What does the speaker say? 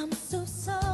I'm so sorry.